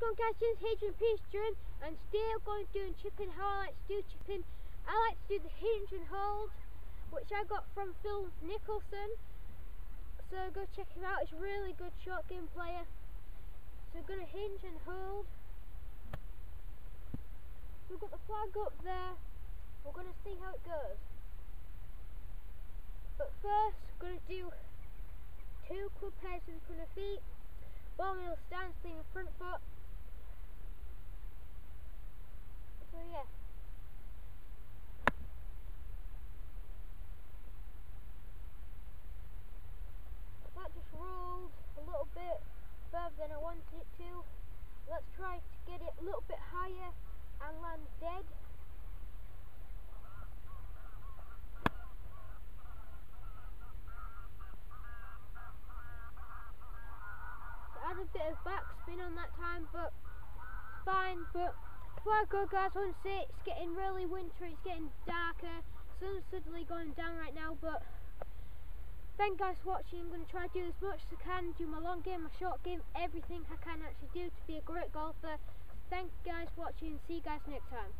Hadrian Peastron and today I'm going to do chipping how I like to do chipping. I like to do the hinge and hold which I got from Phil Mickelson. So go check him out, he's a really good short game player. So to hinge and hold. We've got the flag up there, we're going to see how it goes. But first, we're going to do two club pairs in front of feet. Ball middle stance, the front foot. So yeah. That just rolled a little bit further than I wanted it to. Let's try to get it a little bit higher and land dead. a bit of backspin on that time, but fine. But before I go, guys, I want to say it's getting really wintry, it's getting darker. Sun's suddenly going down right now, but thank you guys for watching. I'm going to try to do as much as I can, do my long game, my short game, everything I can actually do to be a great golfer. Thank you guys for watching, see you guys next time.